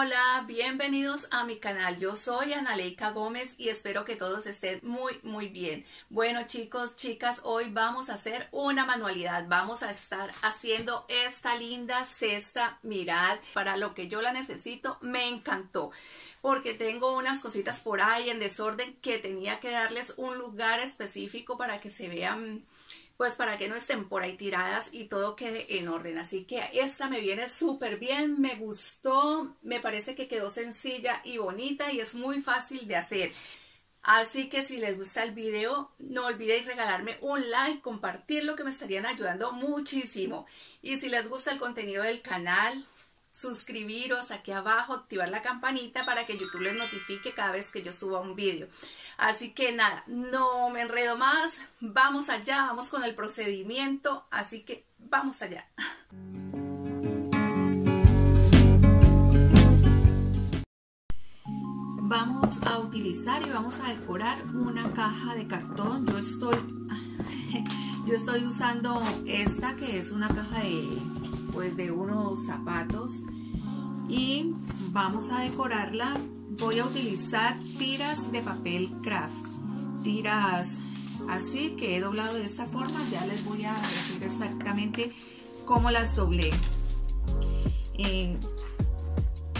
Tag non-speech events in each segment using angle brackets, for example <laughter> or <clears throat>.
Hola, bienvenidos a mi canal. Yo soy Analeika Gómez y espero que todos estén muy, muy bien. Bueno, chicos, chicas, hoy vamos a hacer una manualidad. Vamos a estar haciendo esta linda cesta. Mirad, para lo que yo la necesito, me encantó. Porque tengo unas cositas por ahí en desorden que tenía que darles un lugar específico para que se vean pues para que no estén por ahí tiradas y todo quede en orden. Así que esta me viene súper bien, me gustó, me parece que quedó sencilla y bonita y es muy fácil de hacer. Así que si les gusta el video, no olvidéis regalarme un like, compartirlo que me estarían ayudando muchísimo. Y si les gusta el contenido del canal, suscribiros aquí abajo, activar la campanita para que YouTube les notifique cada vez que yo suba un vídeo. Así que nada, no me enredo más, vamos allá, vamos con el procedimiento, así que vamos allá. Vamos a utilizar y vamos a decorar una caja de cartón. Yo estoy, yo estoy usando esta que es una caja de pues de unos zapatos. Y vamos a decorarla. Voy a utilizar tiras de papel craft. Tiras así que he doblado de esta forma. Ya les voy a decir exactamente cómo las doblé. Eh,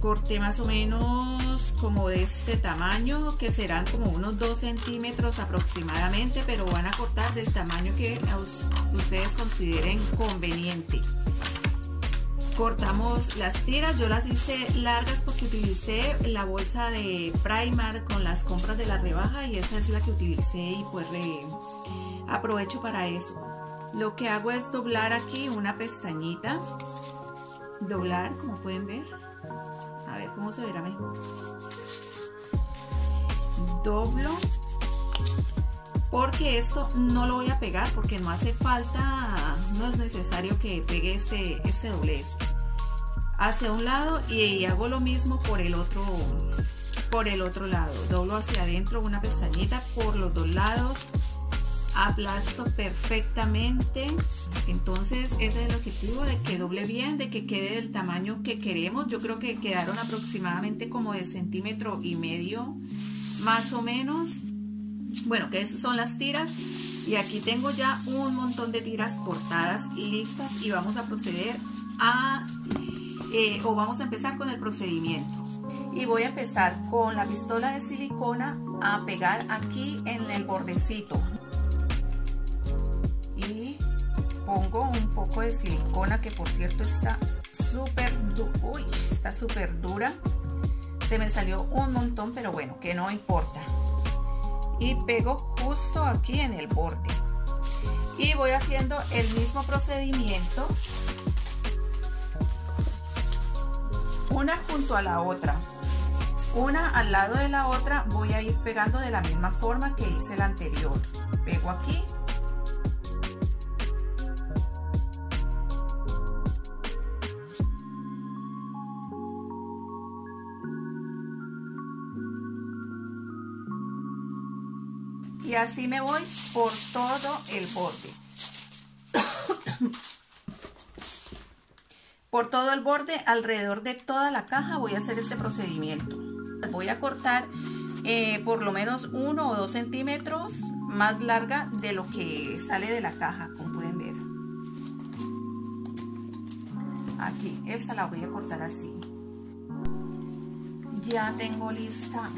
corté más o menos como de este tamaño que serán como unos 2 centímetros aproximadamente pero van a cortar del tamaño que ustedes consideren conveniente cortamos las tiras, yo las hice largas porque utilicé la bolsa de Primark con las compras de la rebaja y esa es la que utilicé y pues aprovecho para eso. Lo que hago es doblar aquí una pestañita, doblar como pueden ver, ver cómo se verá mejor. Doblo porque esto no lo voy a pegar porque no hace falta, no es necesario que pegue este, este doblez hacia un lado y hago lo mismo por el otro por el otro lado doblo hacia adentro una pestañita por los dos lados aplasto perfectamente. Entonces ese es el objetivo de que doble bien de que quede del tamaño que queremos. Yo creo que quedaron aproximadamente como de centímetro y medio más o menos. Bueno que son las tiras. Y aquí tengo ya un montón de tiras cortadas listas y vamos a proceder a eh, o vamos a empezar con el procedimiento. Y voy a empezar con la pistola de silicona a pegar aquí en el bordecito y pongo un poco de silicona que por cierto está súper uy, está súper dura. Se me salió un montón pero bueno que no importa. Y pego justo aquí en el borde. Y voy haciendo el mismo procedimiento una junto a la otra. Una al lado de la otra voy a ir pegando de la misma forma que hice la anterior. Pego aquí y así me voy por todo el borde por todo el borde, alrededor de toda la caja voy a hacer este procedimiento. Voy a cortar eh, por lo menos uno o dos centímetros más larga de lo que sale de la caja, como pueden ver. Aquí, esta la voy a cortar así. Ya tengo lista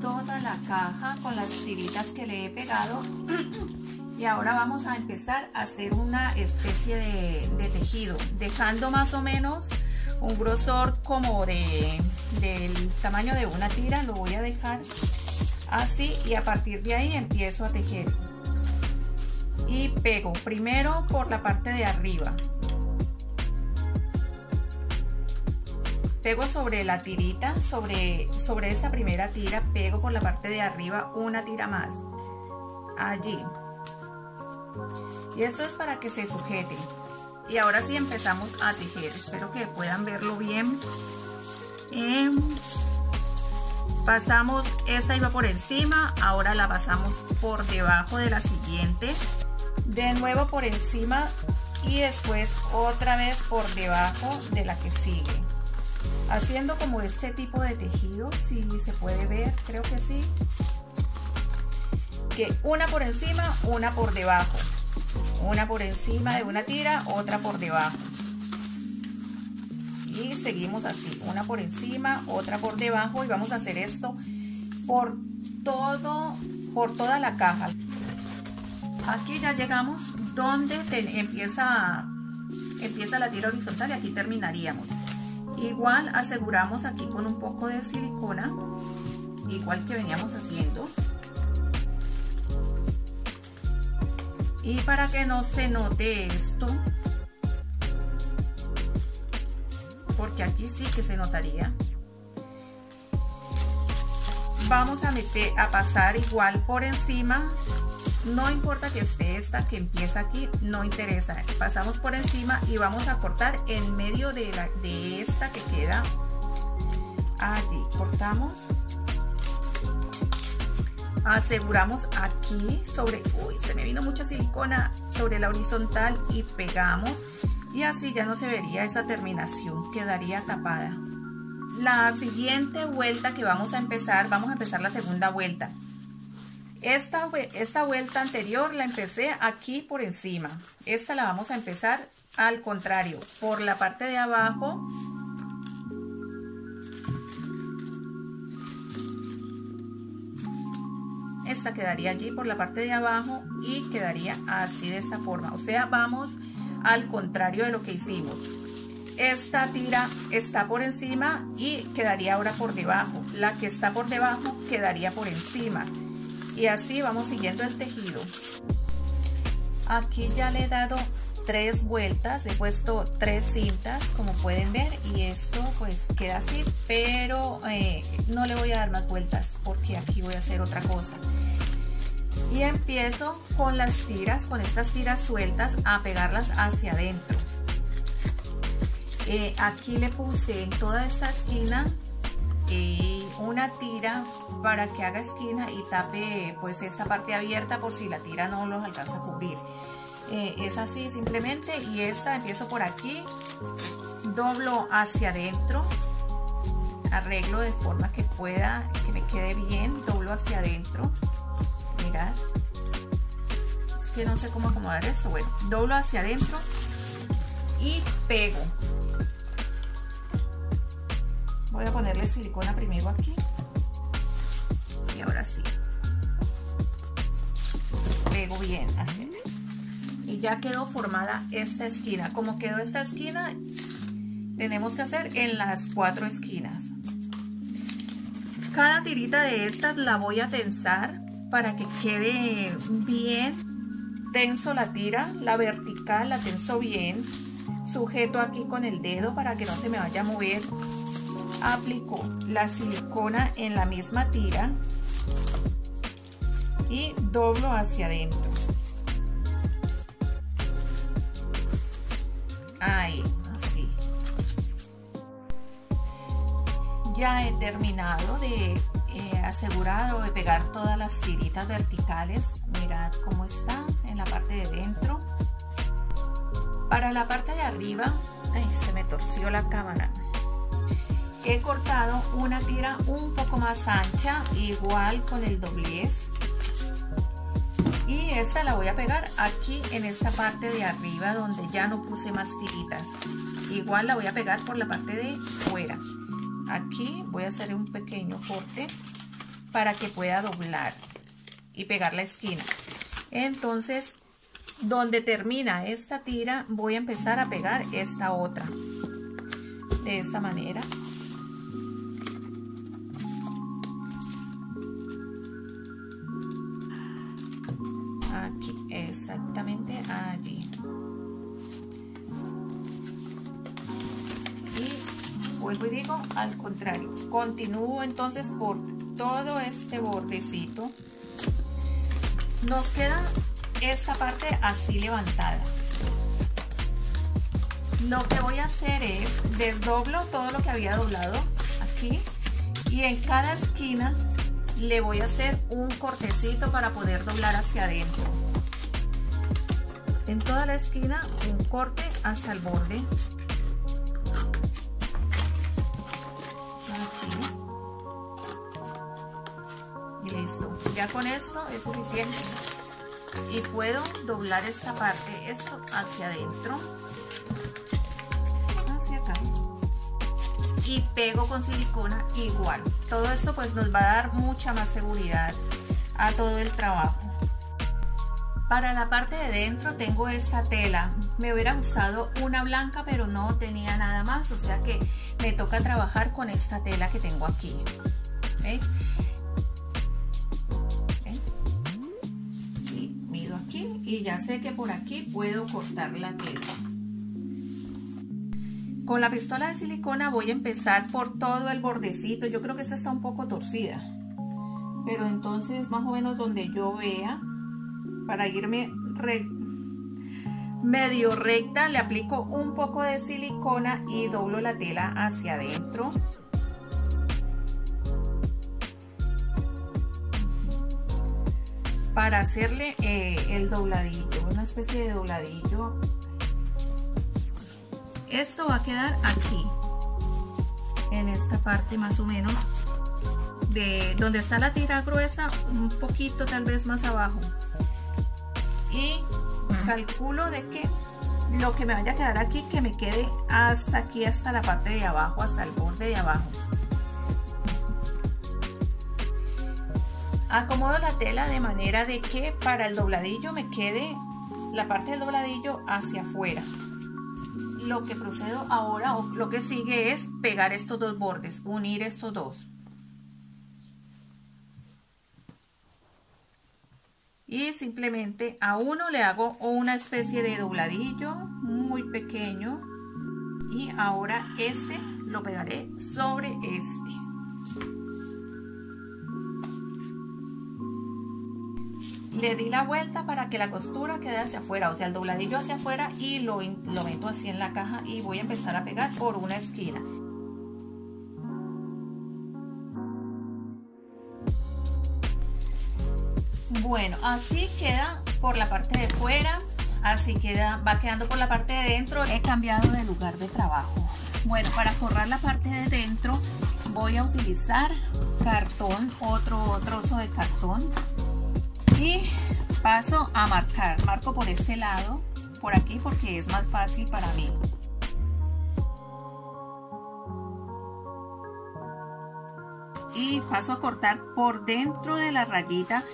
toda la caja con las tiritas que le he pegado. <clears throat> y ahora vamos a empezar a hacer una especie de, tejido dejando más o menos un grosor como de, del tamaño de una tira lo voy a dejar así y a partir de ahí empiezo a tejer y pego primero por la parte de arriba pego sobre la tirita sobre, esta primera tira pego por la parte de arriba una tira más allí. Y esto es para que se sujete. Y ahora sí empezamos a tejer. Espero que puedan verlo bien. Em, pasamos esta iba por encima ahora la pasamos por debajo de la siguiente. De nuevo por encima y después otra vez por debajo de la que sigue haciendo como este tipo de tejido, si se puede ver, creo que sí. Que una por encima, una por debajo. Una por encima de una tira, otra por debajo. Y seguimos así, una por encima, otra por debajo y vamos a hacer esto por todo, por toda la caja. Aquí ya llegamos donde empieza, empieza la tira horizontal y aquí terminaríamos. Igual aseguramos aquí con un poco de silicona, igual que veníamos haciendo. Y para que no se note esto, porque aquí sí que se notaría, vamos a meter, a pasar igual por encima no importa que esté esta que empieza aquí, no interesa. Pasamos por encima y vamos a cortar en medio de, la, de esta que queda allí. Cortamos. Aseguramos aquí sobre, uy, se me vino mucha silicona sobre la horizontal y pegamos. Y así ya no se vería esa terminación, quedaría tapada. La siguiente vuelta que vamos a empezar, vamos a empezar la segunda vuelta. Esta, esta vuelta anterior la empecé aquí por encima. Esta la vamos a empezar al contrario, por la parte de abajo. Esta quedaría allí por la parte de abajo y quedaría así de esta forma. O sea, vamos al contrario de lo que hicimos. Esta tira está por encima y quedaría ahora por debajo. La que está por debajo quedaría por encima y así vamos siguiendo el tejido. Aquí ya le he dado tres vueltas he puesto tres cintas como pueden ver y esto pues queda así pero eh, no le voy a dar más vueltas porque aquí voy a hacer otra cosa. Y empiezo con las tiras con estas tiras sueltas a pegarlas hacia adentro. Eh, aquí le puse en toda esta esquina y una tira para que haga esquina y tape pues esta parte abierta por si la tira no los alcanza a cubrir. Eh, es así simplemente y esta empiezo por aquí doblo hacia adentro arreglo de forma que pueda que me quede bien doblo hacia adentro mirad. Es que no sé cómo acomodar esto bueno doblo hacia adentro y pego voy a ponerle silicona primero aquí. Y ahora sí. Pego bien así. Y ya quedó formada esta esquina. Como quedó esta esquina tenemos que hacer en las cuatro esquinas. Cada tirita de estas la voy a tensar para que quede bien tenso la tira la vertical la tenso bien. Sujeto aquí con el dedo para que no se me vaya a mover aplico la silicona en la misma tira y doblo hacia adentro. Ahí, así. Ya he terminado de eh, asegurado de pegar todas las tiritas verticales. Mirad cómo está en la parte de dentro. Para la parte de arriba, se me torció la cámara he cortado una tira un poco más ancha igual con el doblez. Y esta la voy a pegar aquí en esta parte de arriba donde ya no puse más tiritas. Igual la voy a pegar por la parte de fuera. Aquí voy a hacer un pequeño corte para que pueda doblar y pegar la esquina. Entonces donde termina esta tira voy a empezar a pegar esta otra. De esta manera exactamente allí. Y vuelvo y digo al contrario continúo entonces por todo este bordecito. Nos queda esta parte así levantada. Lo que voy a hacer es desdoblo todo lo que había doblado aquí y en cada esquina le voy a hacer un cortecito para poder doblar hacia adentro. En toda la esquina un corte hasta el borde. Aquí. Listo. Ya con esto es suficiente. Y puedo doblar esta parte, esto hacia adentro. Y pego con silicona igual. Todo esto pues nos va a dar mucha más seguridad a todo el trabajo. Para la parte de dentro tengo esta tela. Me hubiera gustado una blanca pero no tenía nada más o sea que me toca trabajar con esta tela que tengo aquí. ¿Veis? y mido aquí y ya sé que por aquí puedo cortar la tela con la pistola de silicona voy a empezar por todo el bordecito. Yo creo que esta está un poco torcida. Pero entonces más o menos donde yo vea para irme medio recta le aplico un poco de silicona y doblo la tela hacia adentro. Para hacerle eh, el dobladillo una especie de dobladillo esto va a quedar aquí en esta parte más o menos de donde está la tira gruesa un poquito tal vez más abajo. Y calculo de que lo que me vaya a quedar aquí que me quede hasta aquí hasta la parte de abajo hasta el borde de abajo. Acomodo la tela de manera de que para el dobladillo me quede la parte del dobladillo hacia afuera lo que procedo ahora o lo que sigue es pegar estos dos bordes unir estos dos. Y simplemente a uno le hago una especie de dobladillo muy pequeño y ahora este lo pegaré sobre este le di la vuelta para que la costura quede hacia afuera, o sea, el dobladillo hacia afuera y lo, lo meto así en la caja y voy a empezar a pegar por una esquina. Bueno, así queda por la parte de fuera, así queda, va quedando por la parte de dentro. He cambiado de lugar de trabajo. Bueno, para forrar la parte de dentro voy a utilizar cartón, otro trozo de cartón y paso a marcar. Marco por este lado, por aquí porque es más fácil para mí. Y paso a cortar por dentro de la rayita.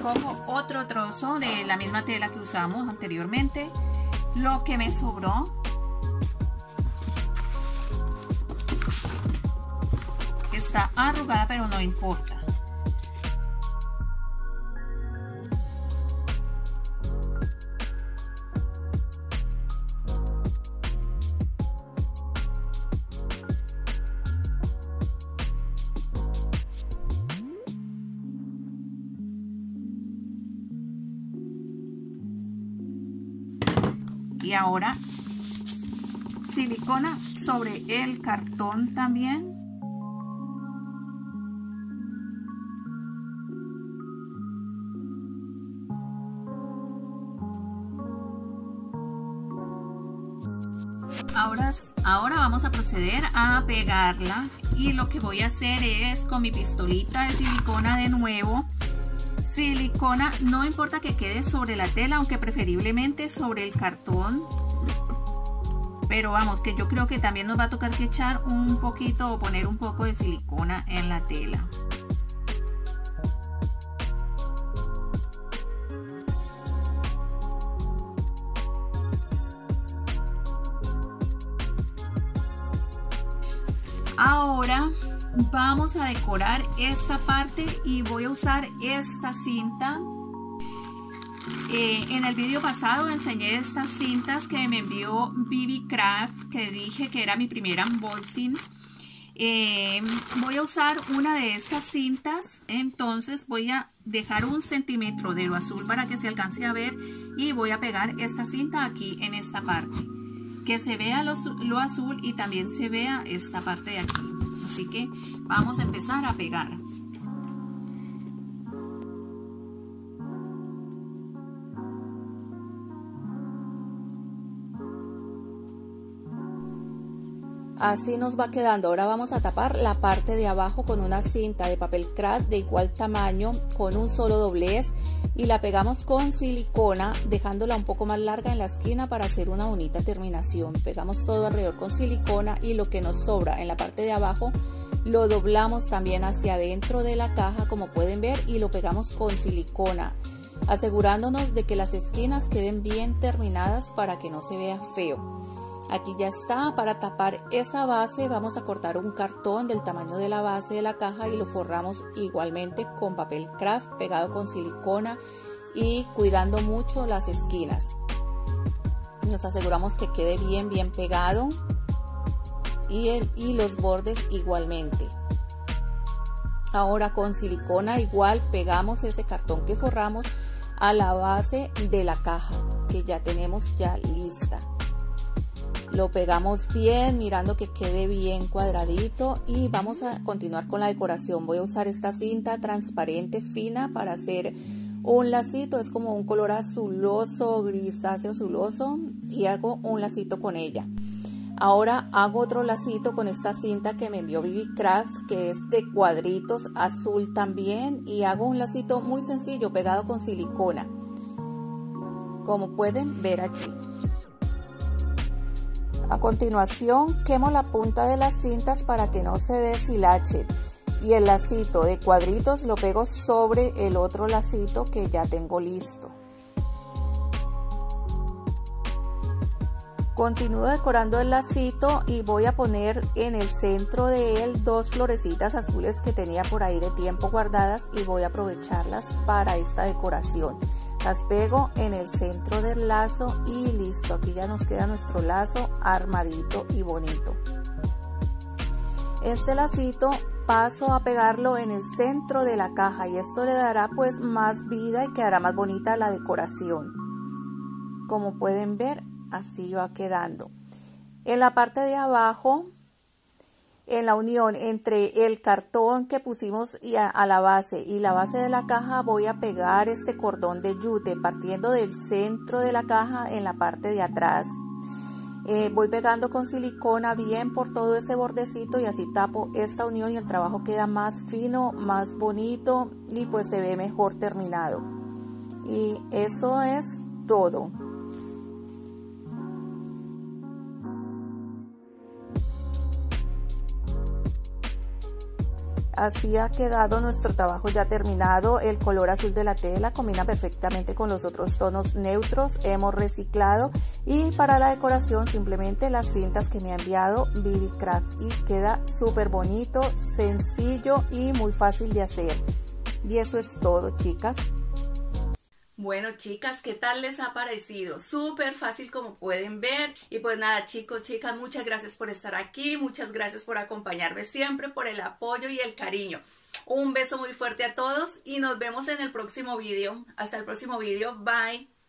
Cojo otro trozo de la misma tela que usamos anteriormente. Lo que me sobró está arrugada pero no importa y ahora silicona sobre el cartón también. Ahora, ahora vamos a proceder a pegarla y lo que voy a hacer es con mi pistolita de silicona de nuevo silicona, no importa que quede sobre la tela, aunque preferiblemente sobre el cartón. Pero vamos, que yo creo que también nos va a tocar que echar un poquito o poner un poco de silicona en la tela. Ahora vamos a decorar esta parte y voy a usar esta cinta. Eh, en el vídeo pasado enseñé estas cintas que me envió Bibi Craft que dije que era mi primera unboxing. Eh, voy a usar una de estas cintas entonces voy a dejar un centímetro de lo azul para que se alcance a ver y voy a pegar esta cinta aquí en esta parte. Que se vea lo azul y también se vea esta parte de aquí así que vamos a empezar a pegar Así nos va quedando. Ahora vamos a tapar la parte de abajo con una cinta de papel craft de igual tamaño con un solo doblez y la pegamos con silicona dejándola un poco más larga en la esquina para hacer una bonita terminación. Pegamos todo alrededor con silicona y lo que nos sobra en la parte de abajo lo doblamos también hacia adentro de la caja como pueden ver y lo pegamos con silicona asegurándonos de que las esquinas queden bien terminadas para que no se vea feo. Aquí ya está, para tapar esa base vamos a cortar un cartón del tamaño de la base de la caja y lo forramos igualmente con papel craft pegado con silicona y cuidando mucho las esquinas. Nos aseguramos que quede bien bien pegado y, y los bordes igualmente. Ahora con silicona igual pegamos ese cartón que forramos a la base de la caja que ya tenemos ya lista. Lo pegamos bien mirando que quede bien cuadradito y vamos a continuar con la decoración. Voy a usar esta cinta transparente fina para hacer un lacito. Es como un color azuloso, grisáceo azuloso y hago un lacito con ella. Ahora hago otro lacito con esta cinta que me envió Bibi Craft que es de cuadritos azul también y hago un lacito muy sencillo pegado con silicona como pueden ver aquí. A continuación quemo la punta de las cintas para que no se deshilachen y el lacito de cuadritos lo pego sobre el otro lacito que ya tengo listo. Continúo decorando el lacito y voy a poner en el centro de él dos florecitas azules que tenía por ahí de tiempo guardadas y voy a aprovecharlas para esta decoración. Las pego en el centro del lazo y listo. Aquí ya nos queda nuestro lazo armadito y bonito. Este lacito paso a pegarlo en el centro de la caja y esto le dará pues más vida y quedará más bonita la decoración. Como pueden ver, así va quedando. En la parte de abajo en la unión entre el cartón que pusimos a, la base y la base de la caja voy a pegar este cordón de yute partiendo del centro de la caja en la parte de atrás. Eh, voy pegando con silicona bien por todo ese bordecito y así tapo esta unión y el trabajo queda más fino, más bonito y pues se ve mejor terminado. Y eso es todo. Así ha quedado nuestro trabajo ya terminado. El color azul de la tela combina perfectamente con los otros tonos neutros. Hemos reciclado y para la decoración simplemente las cintas que me ha enviado Bibi Craft y queda súper bonito, sencillo y muy fácil de hacer. Y eso es todo chicas. Bueno, chicas, ¿qué tal les ha parecido? Súper fácil como pueden ver. Y pues nada, chicos, chicas, muchas gracias por estar aquí. Muchas gracias por acompañarme siempre, por el apoyo y el cariño. Un beso muy fuerte a todos y nos vemos en el próximo video. Hasta el próximo video. Bye.